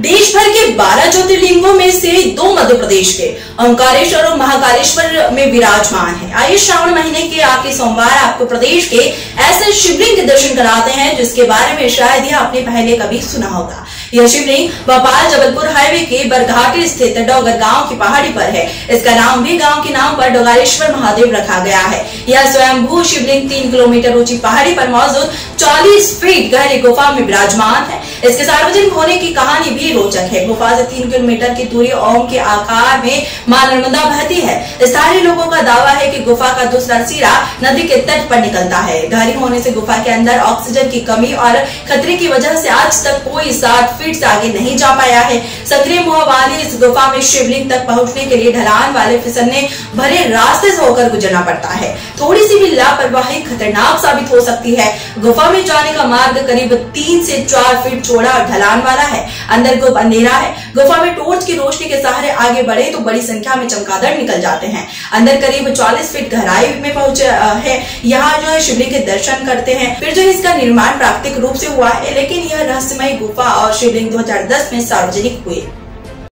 देश भर के 12 ज्योतिर्लिंगों में से दो मध्य प्रदेश के। ओंकारेश्वर और महाकालेश्वर में विराजमान है। आइए श्रावण महीने के आखिरी सोमवार आपको प्रदेश के ऐसे शिवलिंग के दर्शन कराते हैं, जिसके बारे में शायद ही आपने पहले कभी सुना होगा। यह शिवलिंग भोपाल जबलपुर हाईवे के बरघाटी स्थित डोगर गाँव की पहाड़ी पर है। इसका नाम भी गाँव के नाम पर डोगारेश्वर महादेव रखा गया है। यह स्वयंभू शिवलिंग तीन किलोमीटर ऊँची पहाड़ी पर मौजूद चालीस फीट गहरी गुफा में विराजमान है। इसके सार्वजनिक होने की कहानी भी रोचक है। गुफा से तीन किलोमीटर की दूरी ओम के आकार में माँ नर्मदा बहती है। स्थानीय लोगों का दावा है कि गुफा का दूसरा सिरा नदी के तट पर निकलता है। गहरी होने से गुफा के अंदर ऑक्सीजन की कमी और खतरे की वजह से आज तक कोई सात फीट से आगे नहीं जा पाया है। सक्रिय मुह वाली इस गुफा में शिवलिंग तक पहुँचने के लिए ढलान वाले फिसलने भरे रास्ते से होकर गुजरना पड़ता है। थोड़ी सी भी लापरवाही खतरनाक साबित हो सकती है। गुफा में जाने का मार्ग करीब तीन से चार फीट चौड़ा और ढलान वाला है। अंदर गुफा अंधेरा है। गुफा में टोर्च की रोशनी के सहारे आगे बढ़े तो बड़ी संख्या में चमकादड़ निकल जाते हैं। अंदर करीब 40 फीट गहराई में पहुँचे है। यहाँ जो है शिवलिंग के दर्शन करते हैं। फिर जो इसका निर्माण प्राकृतिक रूप से हुआ है, लेकिन यह रहस्यमय गुफा और शिवलिंग 2010 में सार्वजनिक हुए।